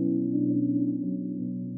Thank you.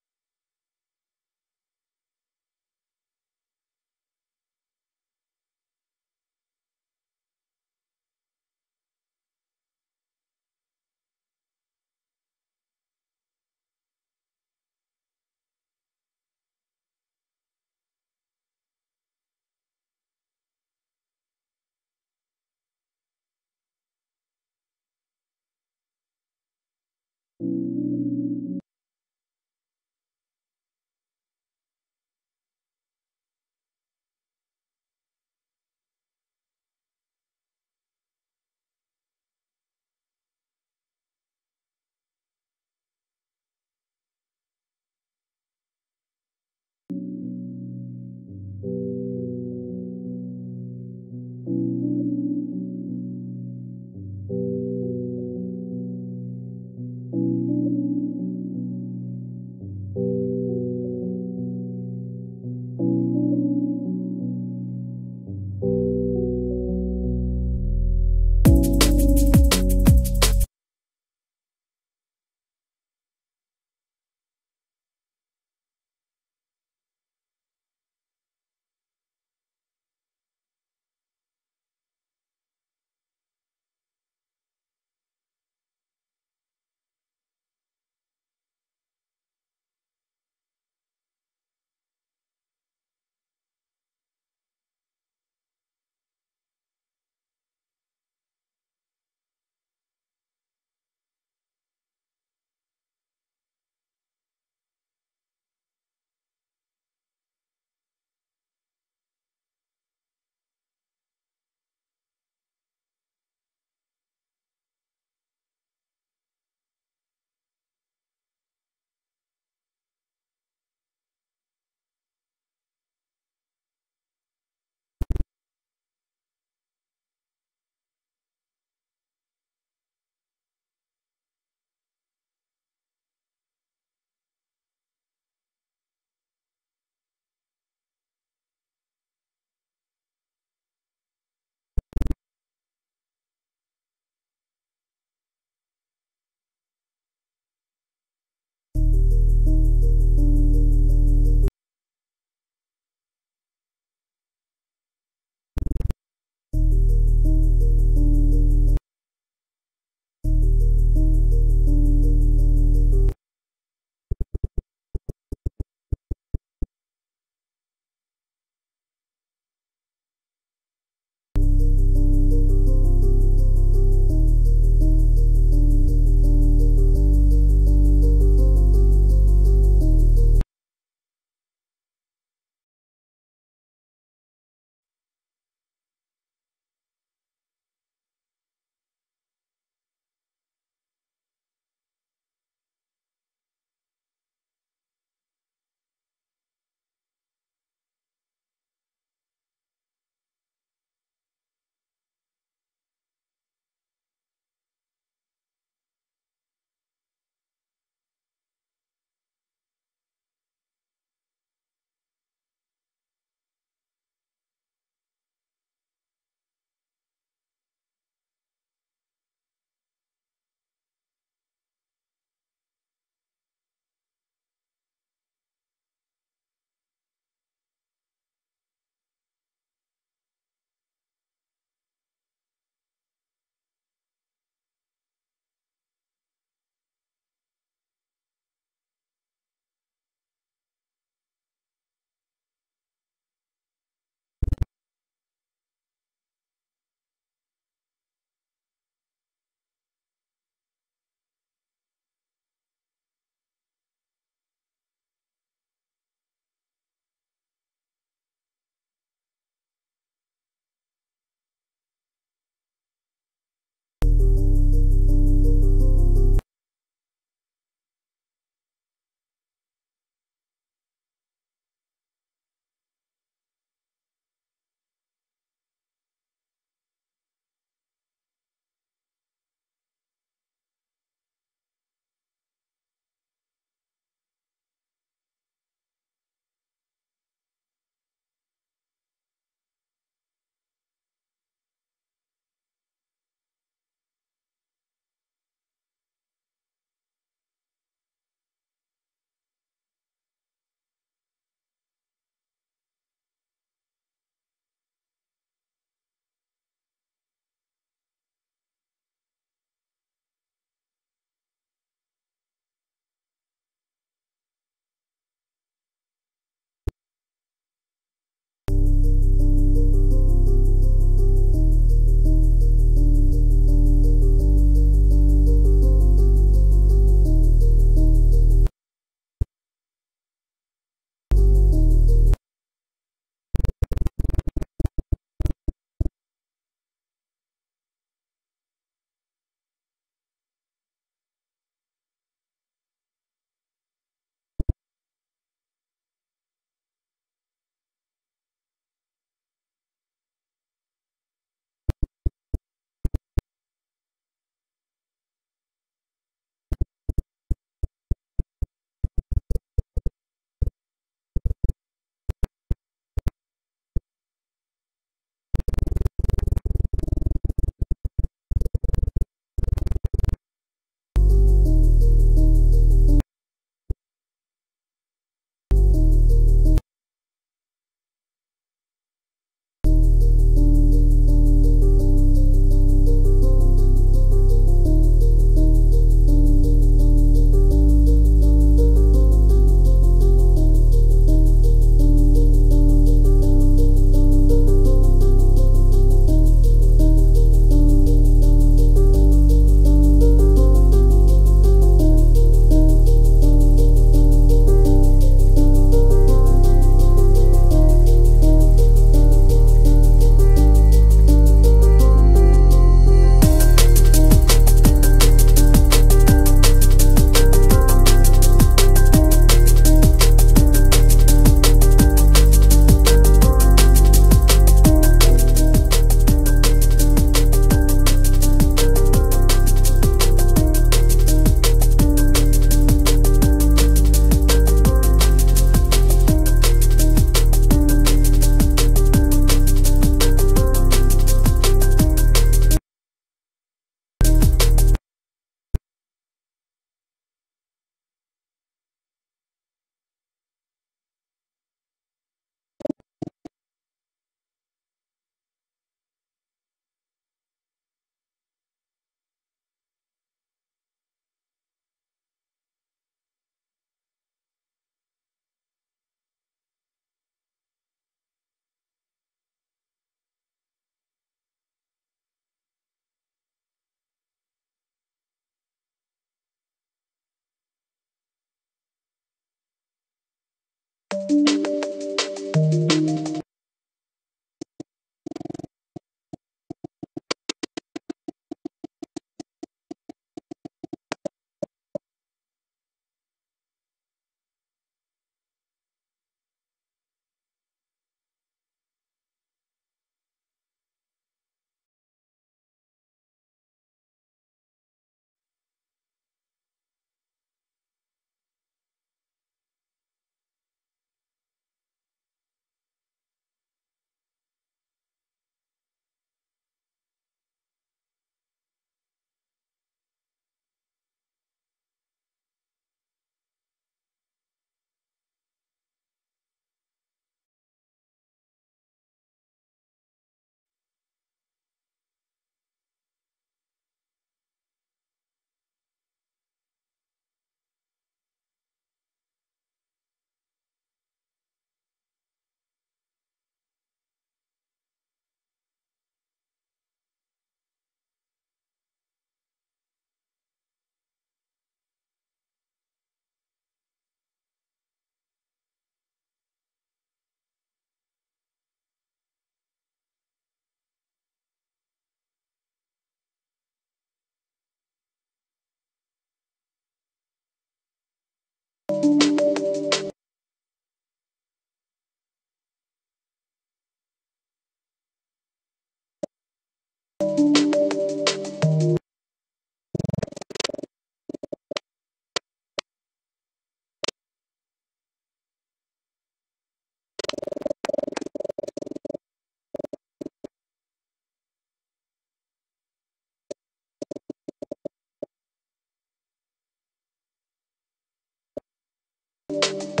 you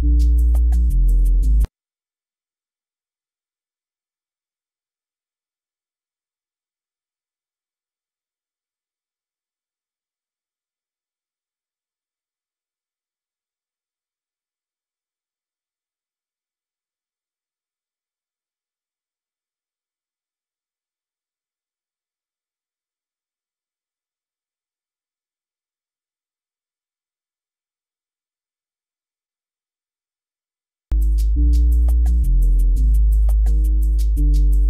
Thank you. Thank you.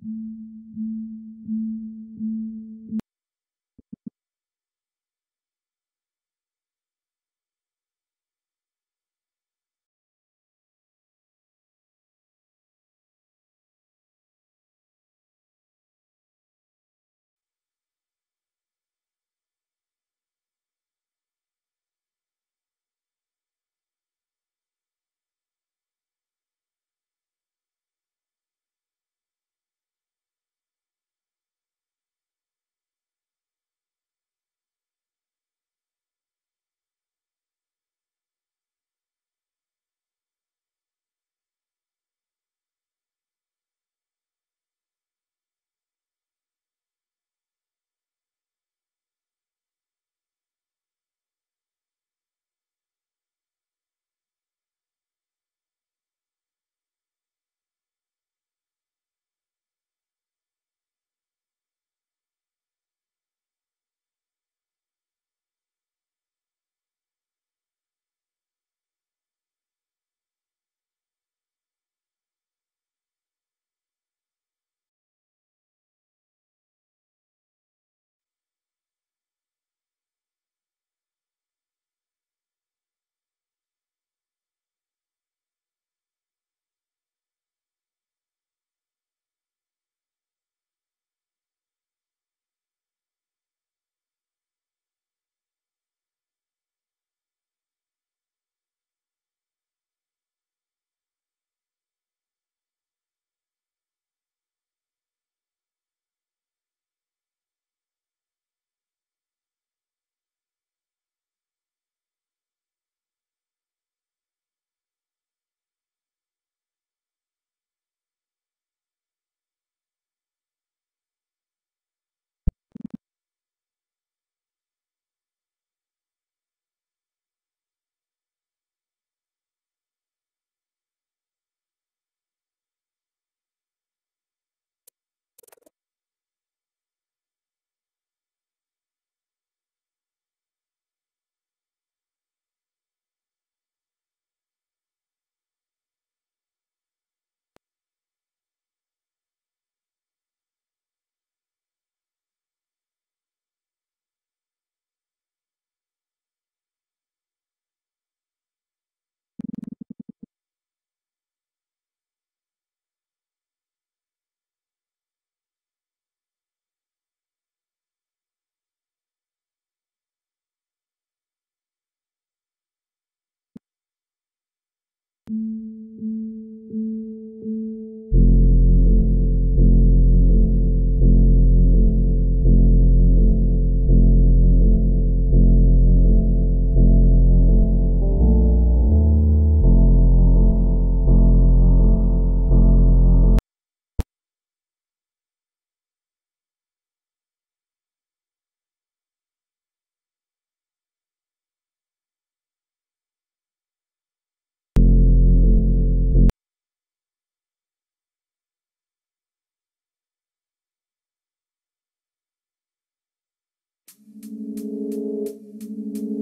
Thank mm -hmm. you. thank you